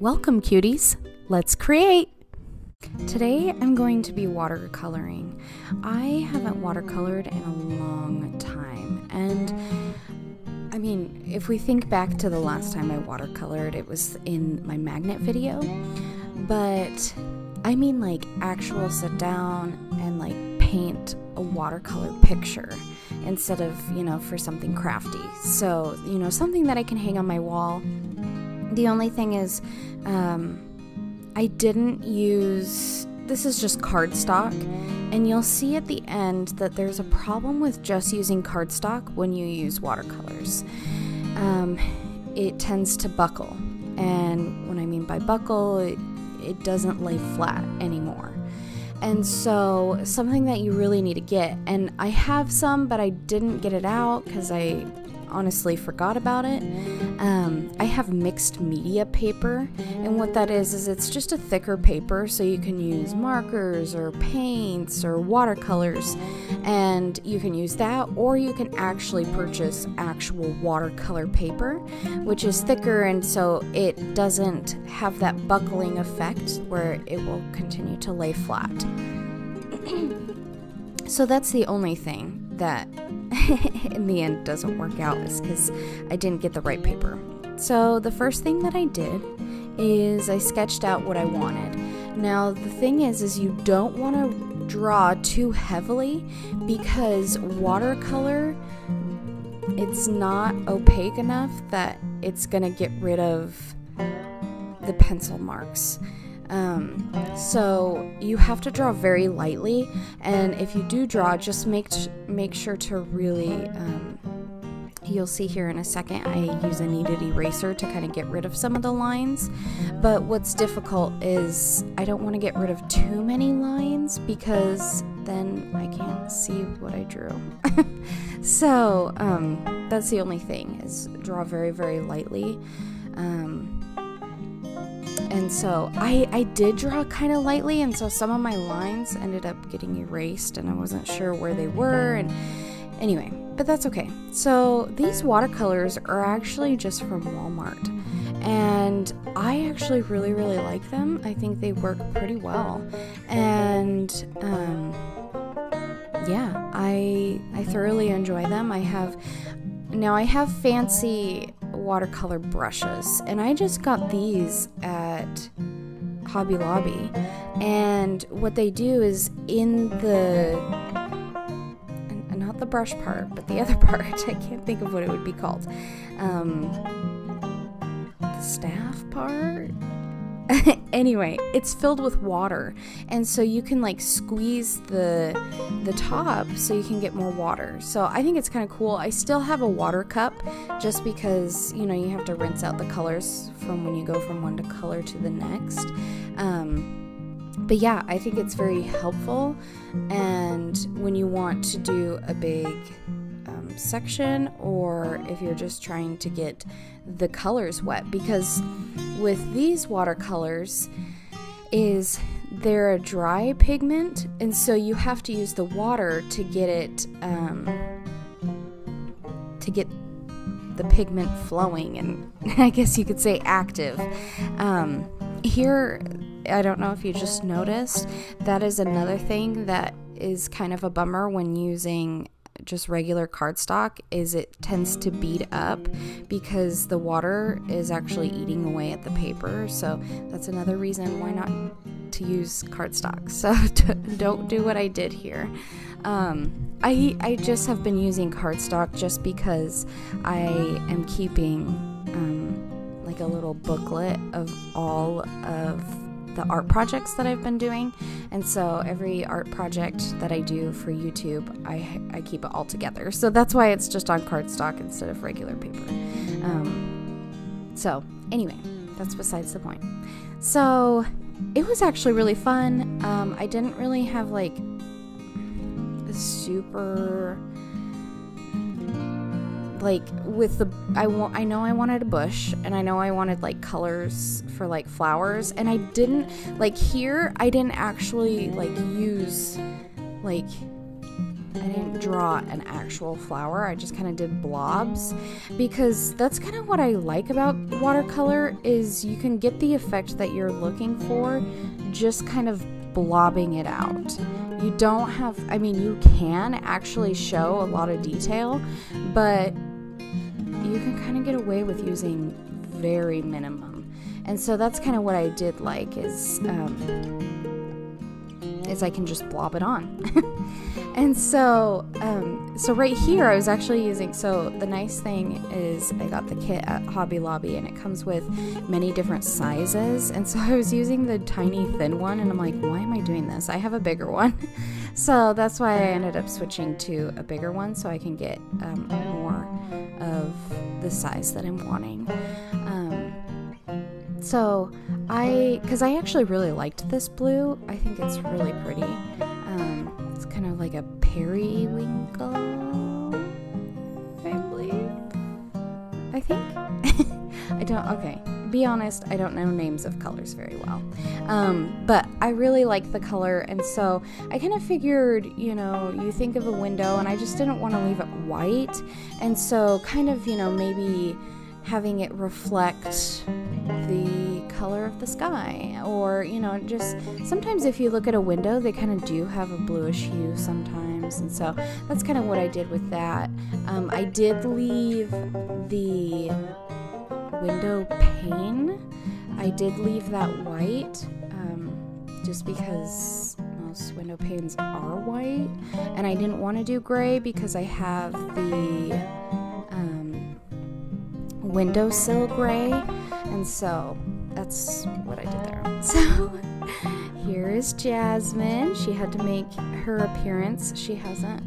Welcome, cuties. Let's create. Today I'm going to be watercoloring. I haven't watercolored in a long time, and I mean, if we think back to the last time I watercolored, it was in my magnet video, but I mean like actual sit down and like paint a watercolor picture instead of, you know, for something crafty. So, you know, something that I can hang on my wall. The only thing is, um, I didn't use this is just cardstock, and you'll see at the end that there's a problem with just using cardstock when you use watercolors. Um, it tends to buckle, and when I mean by buckle, it, it doesn't lay flat anymore. And so, something that you really need to get, and I have some, but I didn't get it out because I honestly forgot about it. Um, I have mixed media paper, and what that is is it's just a thicker paper, so you can use markers or paints or watercolors, and you can use that, or you can actually purchase actual watercolor paper, which is thicker, and so it doesn't have that buckling effect where it will continue to lay flat. so that's the only thing that in the end doesn't work out is because I didn't get the right paper. So the first thing that I did is I sketched out what I wanted. Now the thing is is you don't want to draw too heavily because watercolor it's not opaque enough that it's going to get rid of the pencil marks. Um, so you have to draw very lightly, and if you do draw, just make make sure to really. Um, you'll see here in a second, I use a kneaded eraser to kind of get rid of some of the lines. But what's difficult is I don't want to get rid of too many lines because then I can't see what I drew. so um, that's the only thing is draw very very lightly. Um, and so I, I did draw kind of lightly, and so some of my lines ended up getting erased, and I wasn't sure where they were. And anyway, but that's okay. So these watercolors are actually just from Walmart, and I actually really, really like them. I think they work pretty well, and um, yeah, I I thoroughly enjoy them. I have now I have fancy watercolor brushes, and I just got these at Hobby Lobby. And what they do is in the not the brush part, but the other part, I can't think of what it would be called. Um, the staff part? anyway, it's filled with water, and so you can like squeeze the the top so you can get more water. So I think it's kind of cool. I still have a water cup just because you know you have to rinse out the colors from when you go from one to color to the next. Um, but yeah, I think it's very helpful, and when you want to do a big section or if you're just trying to get the colors wet because with these watercolors is they're a dry pigment and so you have to use the water to get it um, to get the pigment flowing and I guess you could say active. Um, here, I don't know if you just noticed, that is another thing that is kind of a bummer when using just regular cardstock is it tends to bead up because the water is actually eating away at the paper. So that's another reason why not to use cardstock. So don't do what I did here. Um, I I just have been using cardstock just because I am keeping um, like a little booklet of all of the art projects that I've been doing. And so every art project that I do for YouTube, I, I keep it all together. So that's why it's just on cardstock instead of regular paper. Um, so, anyway, that's besides the point. So, it was actually really fun. Um, I didn't really have like a super like with the I want I know I wanted a bush and I know I wanted like colors for like flowers and I didn't like here I didn't actually like use like I didn't draw an actual flower. I just kind of did blobs because that's kind of what I like about watercolor is you can get the effect that you're looking for just kind of blobbing it out. You don't have I mean you can actually show a lot of detail, but kind of get away with using very minimum. And so that's kind of what I did like is um, is I can just blob it on. and so um, so right here I was actually using so the nice thing is I got the kit at Hobby Lobby and it comes with many different sizes and so I was using the tiny thin one and I'm like why am I doing this I have a bigger one so that's why I ended up switching to a bigger one so I can get um, more of the size that I'm wanting um, so I, because I actually really liked this blue. I think it's really pretty. Um, it's kind of like a periwinkle, I believe. I think. I don't. Okay. Be honest, I don't know names of colors very well. Um, but I really like the color, and so I kind of figured, you know, you think of a window, and I just didn't want to leave it white, and so kind of, you know, maybe having it reflect the color of the sky or you know just sometimes if you look at a window they kind of do have a bluish hue sometimes and so that's kind of what i did with that um, i did leave the window pane i did leave that white um, just because most window panes are white and i didn't want to do gray because i have the windowsill gray. And so that's what I did there. So here is Jasmine. She had to make her appearance. She hasn't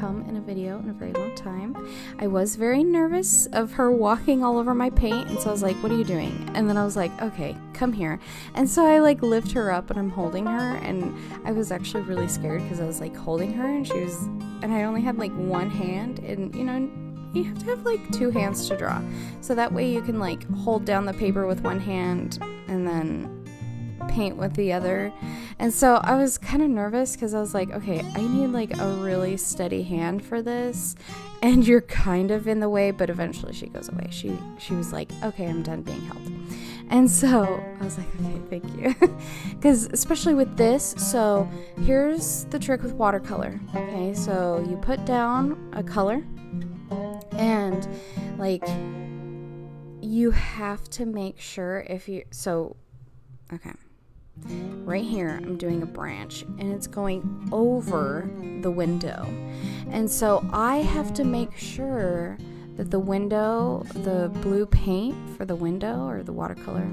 come in a video in a very long time. I was very nervous of her walking all over my paint, and so I was like, What are you doing? And then I was like, Okay, come here. And so I like lift her up and I'm holding her, and I was actually really scared because I was like holding her, and she was, and I only had like one hand, and you know, you have to have like two hands to draw. So that way you can like hold down the paper with one hand and then paint with the other. And so I was kind of nervous because I was like, okay, I need like a really steady hand for this. And you're kind of in the way, but eventually she goes away. She she was like, okay, I'm done being held. And so I was like, okay, thank you. Because especially with this, so here's the trick with watercolor. Okay, so you put down a color and like you have to make sure if you so okay right here I'm doing a branch and it's going over the window and so I have to make sure that the window the blue paint for the window or the watercolor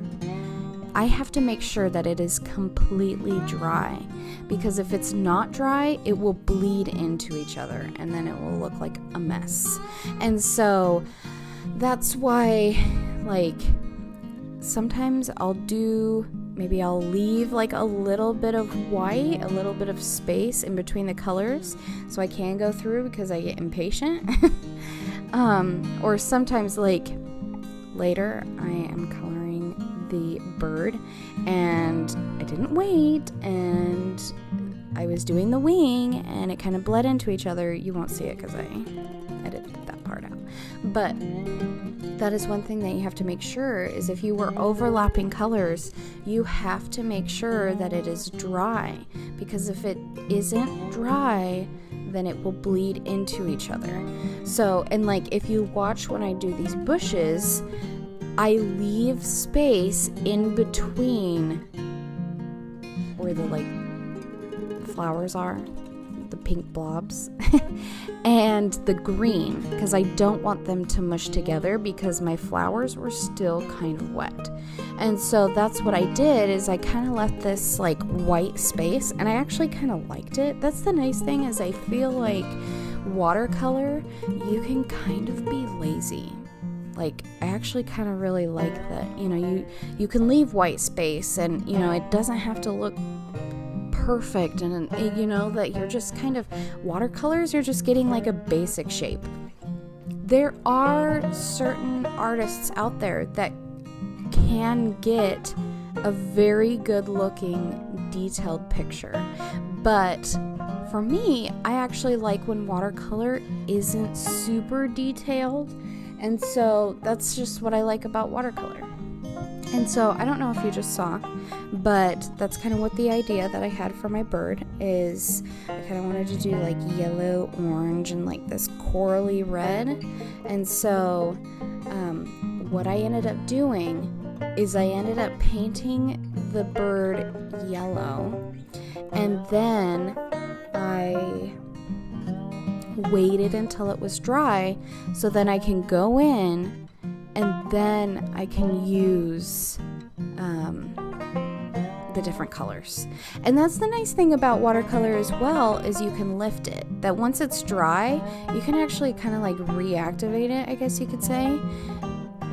I have to make sure that it is completely dry because if it's not dry, it will bleed into each other and then it will look like a mess. And so that's why, like, sometimes I'll do maybe I'll leave like a little bit of white, a little bit of space in between the colors so I can go through because I get impatient. um, or sometimes, like, later I am coloring the bird and I didn't wait and I was doing the wing and it kind of bled into each other. You won't see it because I edited that part out. But that is one thing that you have to make sure is if you were overlapping colors, you have to make sure that it is dry because if it isn't dry, then it will bleed into each other. So, and like if you watch when I do these bushes, I leave space in between where the like flowers are, the pink blobs, and the green because I don't want them to mush together because my flowers were still kind of wet. And so that's what I did is I kind of left this like white space and I actually kind of liked it. That's the nice thing is I feel like watercolor you can kind of be lazy like i actually kind of really like that you know you you can leave white space and you know it doesn't have to look perfect and you know that you're just kind of watercolors you're just getting like a basic shape there are certain artists out there that can get a very good looking detailed picture but for me, I actually like when watercolor isn't super detailed. And so that's just what I like about watercolor. And so I don't know if you just saw, but that's kind of what the idea that I had for my bird is I kind of wanted to do like yellow, orange, and like this corally red. And so um, what I ended up doing is I ended up painting the bird yellow and then I waited until it was dry so then I can go in and then I can use um, the different colors. And that's the nice thing about watercolor as well is you can lift it. That once it's dry, you can actually kind of like reactivate it, I guess you could say,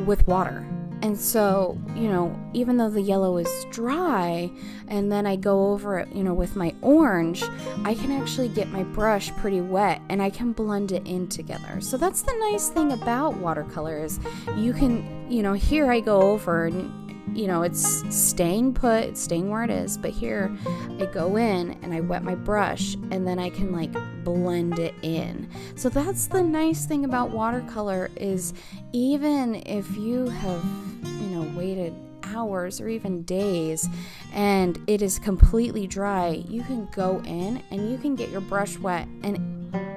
with water. And so, you know, even though the yellow is dry and then I go over it, you know, with my orange, I can actually get my brush pretty wet and I can blend it in together. So that's the nice thing about watercolors. You can, you know, here I go over and you know, it's staying put, staying where it is, but here I go in and I wet my brush and then I can like blend it in. So that's the nice thing about watercolor is even if you have, you know, waited hours or even days and it is completely dry, you can go in and you can get your brush wet and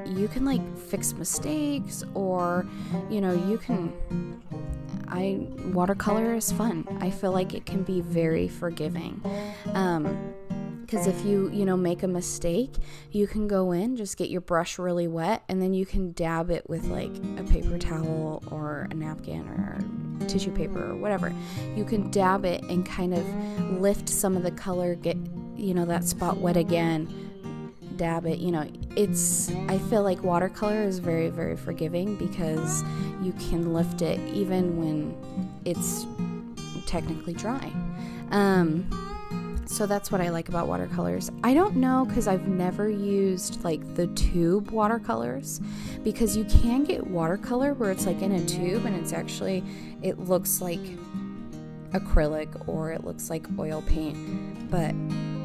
you can like fix mistakes or you know, you can I watercolor is fun. I feel like it can be very forgiving. Um, because if you you know make a mistake you can go in just get your brush really wet and then you can dab it with like a paper towel or a napkin or tissue paper or whatever you can dab it and kind of lift some of the color get you know that spot wet again dab it you know it's i feel like watercolor is very very forgiving because you can lift it even when it's technically dry. Um, so that's what i like about watercolors. I don't know because i've never used like the tube watercolors because you can get watercolor where it's like in a tube and it's actually it looks like acrylic or it looks like oil paint but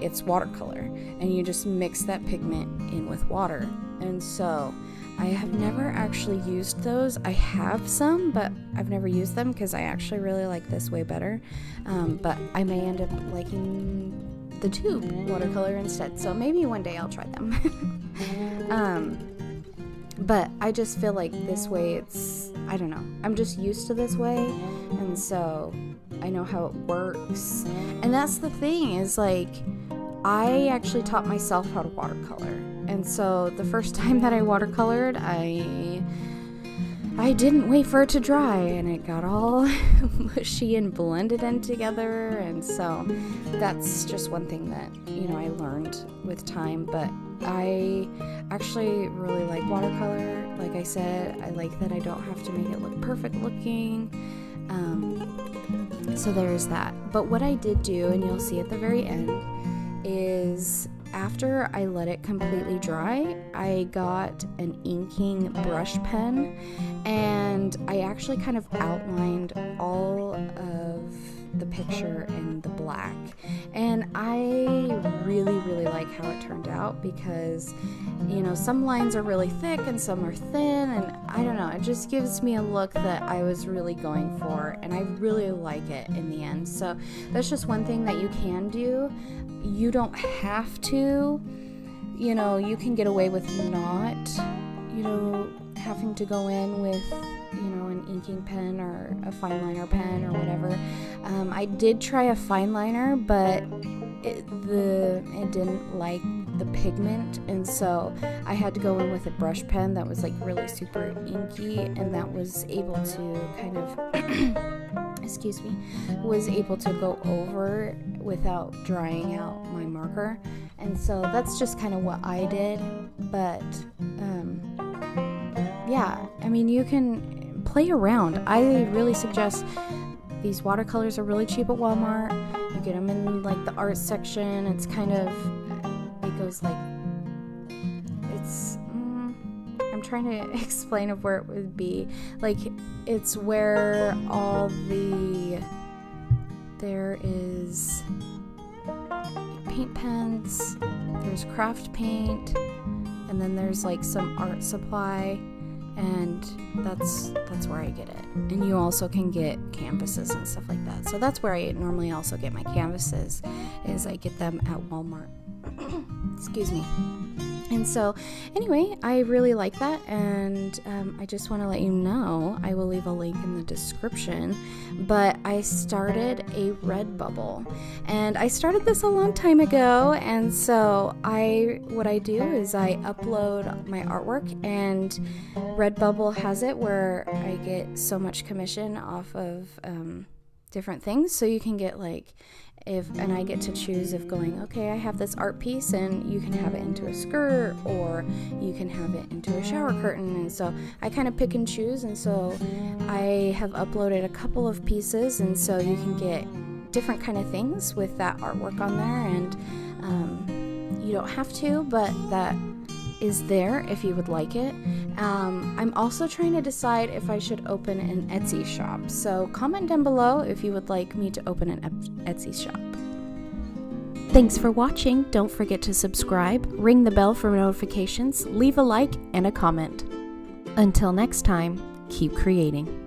it's watercolor and you just mix that pigment in with water. And so I have never actually used those. I have some, but I've never used them because I actually really like this way better. Um, but I may end up liking the tube watercolor instead. So maybe one day I'll try them. um, but I just feel like this way it's, I don't know, I'm just used to this way. And so I know how it works. And that's the thing is like, I actually taught myself how to watercolor. And so the first time that I watercolored, I I didn't wait for it to dry and it got all mushy and blended in together and so that's just one thing that, you know, I learned with time, but I actually really like watercolor. Like I said, I like that I don't have to make it look perfect looking. Um, so there's that. But what I did do, and you'll see at the very end, is after I let it completely dry, I got an inking brush pen and I actually kind of outlined all of the picture in the black. And I really, really like how it turned out because, you know, some lines are really thick and some are thin, and I don't know, it just gives me a look that I was really going for, and I really like it in the end. So that's just one thing that you can do you don't have to. You know, you can get away with not, you know, having to go in with, you know, an inking pen or a fine liner pen or whatever. Um, I did try a fine liner, but it, the it didn't like the pigment, and so I had to go in with a brush pen that was like really super inky, and that was able to kind of excuse me, was able to go over without drying out my marker. And so that's just kind of what I did. But um, yeah, I mean, you can play around. I really suggest these watercolors are really cheap at Walmart. You get them in like the art section. It's kind of, it goes like, it's mm, I'm trying to explain of where it would be. Like, it's where all the. There is paint pens, there's craft paint, and then there's like some art supply and that's that's where I get it. And you also can get canvases and stuff like that. So that's where I normally also get my canvases is I get them at Walmart. Excuse me. And so, anyway, I really like that, and um, I just want to let you know I will leave a link in the description. But I started a Redbubble, and I started this a long time ago. And so, I what I do is I upload my artwork, and Redbubble has it where I get so much commission off of um, different things. So you can get like if and I get to choose if going, okay, I have this art piece and you can have it into a skirt or you can have it into a shower curtain. And so I kind of pick and choose. And so I have uploaded a couple of pieces, and so you can get different kind of things with that artwork on there. And um, you don't have to, but that is there if you would like it. Um, I'm also trying to decide if I should open an Etsy shop. So comment down below if you would like me to open an Etsy shop. Thanks for watching. Don't forget to subscribe, ring the bell for notifications, leave a like, and a comment. Until next time, keep creating.